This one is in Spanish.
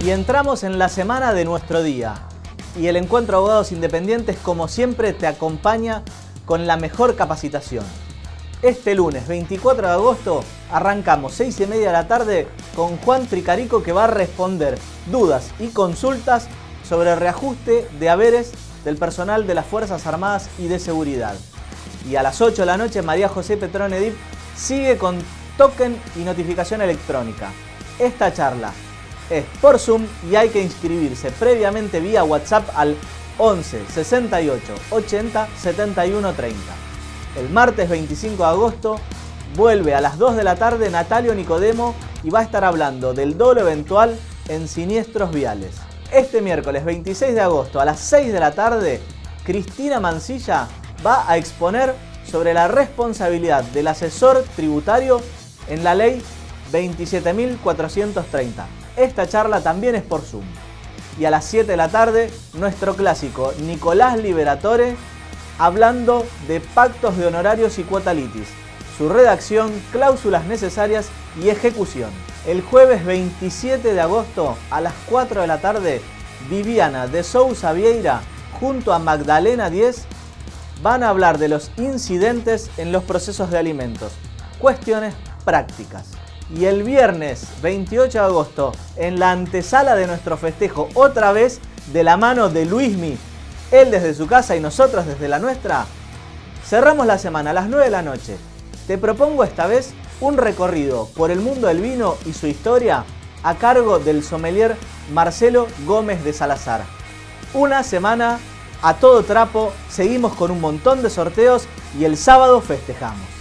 Y entramos en la semana de nuestro día. Y el Encuentro de Abogados Independientes, como siempre, te acompaña con la mejor capacitación. Este lunes 24 de agosto arrancamos 6 y media de la tarde con Juan Tricarico que va a responder dudas y consultas sobre el reajuste de haberes del personal de las Fuerzas Armadas y de Seguridad. Y a las 8 de la noche María José Petrón Edip sigue con token y notificación electrónica. Esta charla es por Zoom y hay que inscribirse previamente vía WhatsApp al 11 68 80 71 30. El martes 25 de agosto vuelve a las 2 de la tarde Natalio Nicodemo y va a estar hablando del dolo eventual en siniestros viales. Este miércoles 26 de agosto a las 6 de la tarde, Cristina Mancilla va a exponer sobre la responsabilidad del asesor tributario en la ley 27.430. Esta charla también es por Zoom. Y a las 7 de la tarde, nuestro clásico Nicolás Liberatore hablando de pactos de honorarios y cuotalitis, su redacción, cláusulas necesarias y ejecución. El jueves 27 de agosto a las 4 de la tarde, Viviana de Sousa Vieira junto a Magdalena 10 van a hablar de los incidentes en los procesos de alimentos, cuestiones prácticas. Y el viernes 28 de agosto, en la antesala de nuestro festejo, otra vez de la mano de Luismi, él desde su casa y nosotros desde la nuestra, cerramos la semana a las 9 de la noche. Te propongo esta vez un recorrido por el mundo del vino y su historia a cargo del sommelier Marcelo Gómez de Salazar. Una semana a todo trapo, seguimos con un montón de sorteos y el sábado festejamos.